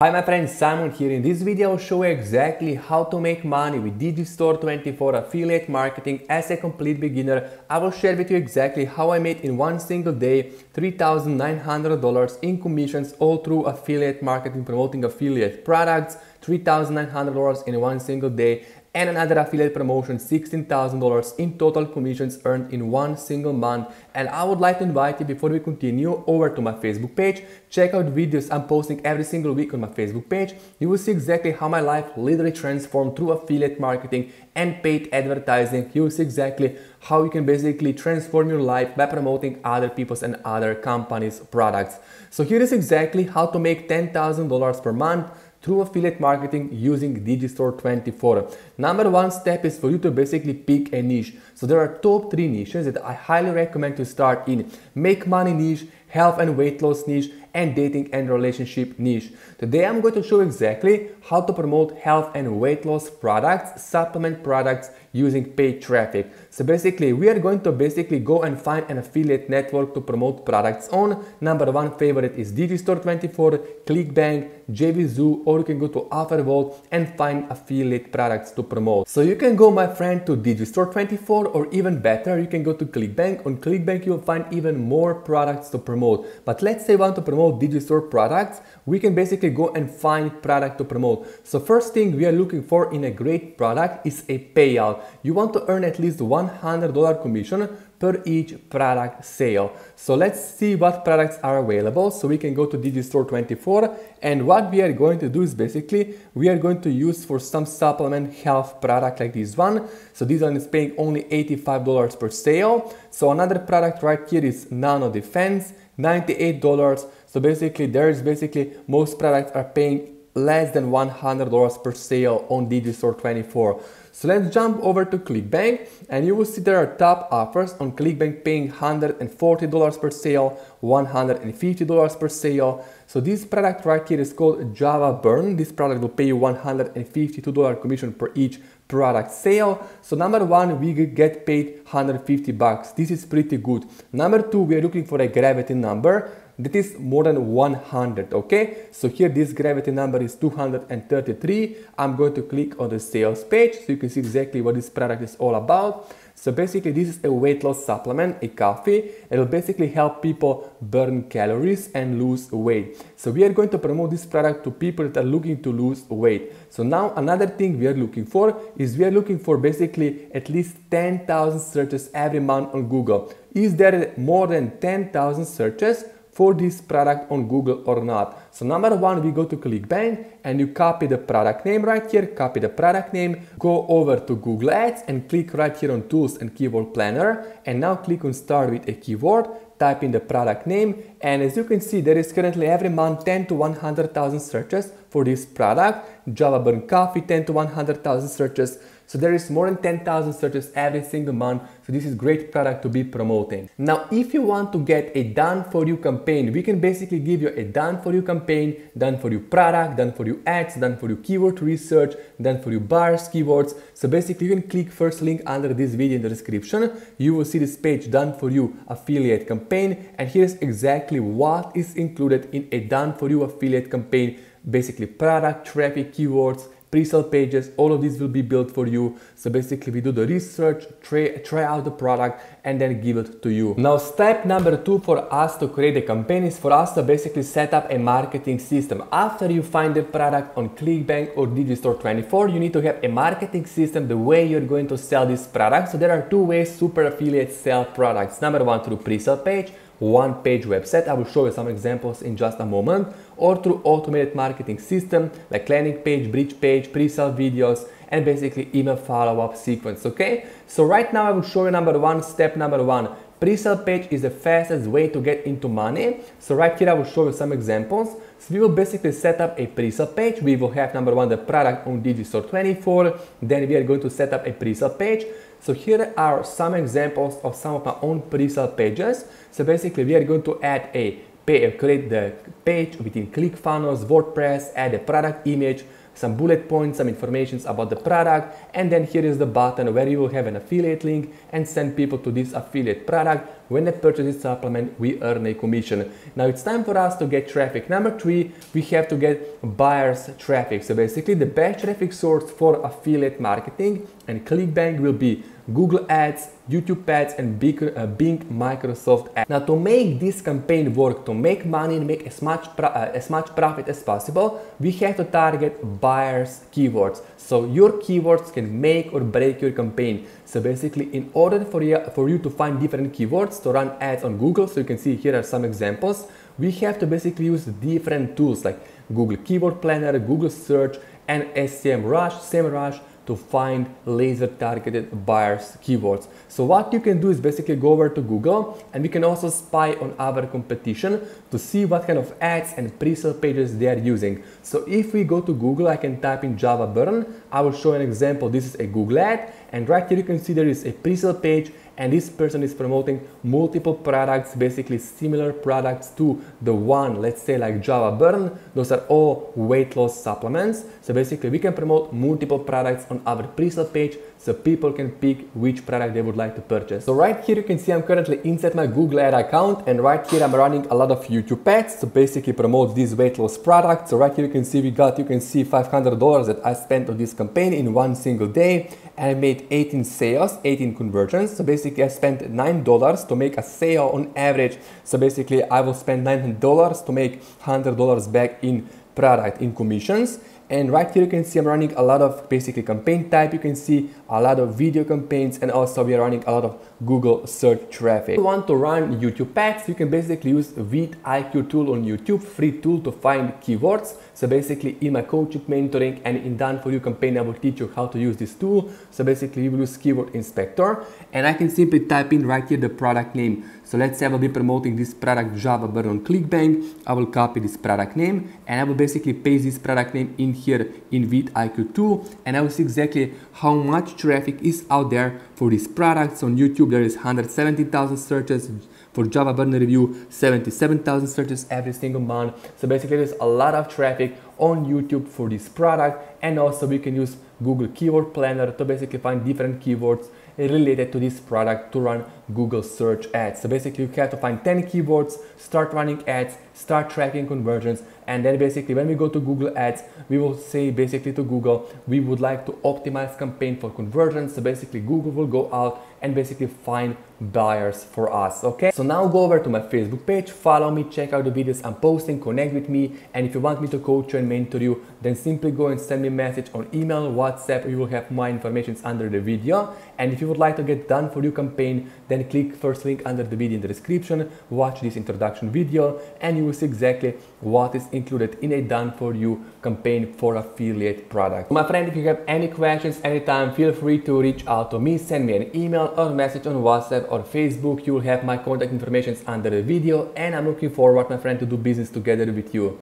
Hi my friend Simon here. In this video I'll show you exactly how to make money with Digistore24 affiliate marketing as a complete beginner. I will share with you exactly how I made in one single day $3,900 in commissions all through affiliate marketing promoting affiliate products $3,900 in one single day and another affiliate promotion $16,000 in total commissions earned in one single month. And I would like to invite you before we continue over to my Facebook page. Check out videos I'm posting every single week on my Facebook page. You will see exactly how my life literally transformed through affiliate marketing and paid advertising. You will see exactly how you can basically transform your life by promoting other people's and other companies products. So here is exactly how to make $10,000 per month through affiliate marketing using Digistore24. Number one step is for you to basically pick a niche. So there are top three niches that I highly recommend to start in. Make money niche, health and weight loss niche, and dating and relationship niche. Today I'm going to show exactly how to promote health and weight loss products, supplement products using paid traffic. So basically we are going to basically go and find an affiliate network to promote products on. Number one favorite is Digistore24, ClickBank, JVZoo or you can go to OfferVault and find affiliate products to promote. So you can go my friend to Digistore24 or even better you can go to ClickBank. On ClickBank you will find even more products to promote. But let's say you want to promote Digistore products, we can basically go and find product to promote. So first thing we are looking for in a great product is a payout. You want to earn at least $100 commission per each product sale. So let's see what products are available. So we can go to Digistore24 and what we are going to do is basically we are going to use for some supplement health product like this one. So this one is paying only $85 per sale. So another product right here is Nano Defense, $98. So basically there's basically most products are paying less than $100 per sale on Digistore24. So let's jump over to ClickBank and you will see there are top offers on ClickBank paying $140 per sale, $150 per sale. So this product right here is called Java Burn. This product will pay you $152 commission per each product sale. So number one, we get paid 150 bucks. This is pretty good. Number two, we are looking for a gravity number that is more than 100 okay? So here this gravity number is 233 i'm going to click on the sales page so you can see exactly what this product is all about. So basically this is a weight loss supplement a coffee. It will basically help people burn calories and lose weight. So we are going to promote this product to people that are looking to lose weight. So now another thing we are looking for is we are looking for basically at least 10,000 searches every month on google. Is there more than 10,000 searches for this product on Google or not. So number one, we go to ClickBank and you copy the product name right here, copy the product name, go over to Google Ads and click right here on Tools and Keyword Planner and now click on Start with a keyword, type in the product name and as you can see there is currently every month 10 to 100,000 searches for this product, Java Burn Coffee 10 to 100,000 searches, so there is more than 10,000 searches every single month. So this is great product to be promoting. Now, if you want to get a done for you campaign, we can basically give you a done for you campaign, done for you product, done for you ads, done for you keyword research, done for you bars, keywords. So basically you can click first link under this video in the description. You will see this page done for you affiliate campaign. And here's exactly what is included in a done for you affiliate campaign. Basically product, traffic, keywords, pre-sale pages, all of these will be built for you. So basically we do the research, try, try out the product and then give it to you. Now step number two for us to create a campaign is for us to basically set up a marketing system. After you find the product on ClickBank or Digistore24, you need to have a marketing system the way you're going to sell this product. So there are two ways super affiliates sell products. Number one through pre-sale page, one page website. I will show you some examples in just a moment or through automated marketing system like landing page, bridge page, pre-sale videos, and basically email follow-up sequence, okay? So right now I will show you number one, step number one. Pre-sale page is the fastest way to get into money. So right here I will show you some examples. So we will basically set up a pre-sale page. We will have number one, the product on Digistore24. Then we are going to set up a pre-sale page. So here are some examples of some of my own pre-sale pages. So basically we are going to add a pay, create the page within ClickFunnels, WordPress, add a product image, some bullet points, some informations about the product, and then here is the button where you will have an affiliate link and send people to this affiliate product when they purchase this supplement, we earn a commission. Now it's time for us to get traffic. Number three, we have to get buyers traffic. So basically the best traffic source for affiliate marketing and ClickBank will be Google Ads, YouTube Ads, and Bing, uh, Bing Microsoft Ads. Now, to make this campaign work, to make money and make as much uh, as much profit as possible, we have to target buyers' keywords. So your keywords can make or break your campaign. So basically, in order for you, for you to find different keywords to run ads on Google, so you can see here are some examples, we have to basically use different tools like Google Keyword Planner, Google Search, and SEMrush, SEMrush to find laser targeted buyers keywords. So what you can do is basically go over to Google and we can also spy on our competition to see what kind of ads and pre-sale pages they are using. So if we go to Google, I can type in Java Burn. I will show an example. This is a Google ad and right here you can see there is a pre-sale page and this person is promoting multiple products, basically similar products to the one, let's say like Java Burn. Those are all weight loss supplements. So basically we can promote multiple products on our pre-sale page so people can pick which product they would like to purchase. So right here you can see I'm currently inside my Google ad account and right here I'm running a lot of YouTube ads to basically promote these weight loss products. So right here you can see we got, you can see $500 that I spent on this campaign in one single day and I made 18 sales, 18 conversions. So basically I spent $9 to make a sale on average. So basically I will spend $900 to make $100 back in product in commissions and right here you can see I'm running a lot of basically campaign type. You can see a lot of video campaigns and also we are running a lot of Google search traffic. If you want to run YouTube ads, you can basically use vidIQ tool on YouTube, free tool to find keywords. So basically in my coaching mentoring and in done for you campaign, I will teach you how to use this tool. So basically you will use keyword inspector and I can simply type in right here the product name. So let's say I will be promoting this product Java Burn on ClickBank. I will copy this product name and I will basically paste this product name in here in vidIQ2 and I will see exactly how much traffic is out there for these products. On YouTube there is 170,000 searches, for Java Burn review 77,000 searches every single month. So basically there's a lot of traffic on YouTube for this product and also we can use Google Keyword Planner to basically find different keywords related to this product to run Google search ads. So basically you have to find 10 keywords, start running ads, start tracking conversions, and then basically when we go to Google ads, we will say basically to Google, we would like to optimize campaign for conversions. So basically Google will go out and basically find buyers for us, okay? So now go over to my Facebook page, follow me, check out the videos I'm posting, connect with me, and if you want me to coach you and mentor you, then simply go and send me a message on email, WhatsApp, you will have my information under the video. And if you would like to get done for your campaign, then click first link under the video in the description, watch this introduction video, and you will see exactly what is included in a done for you campaign for affiliate product. My friend, if you have any questions anytime, feel free to reach out to me, send me an email or message on WhatsApp or Facebook. You will have my contact information under the video and I'm looking forward, my friend, to do business together with you.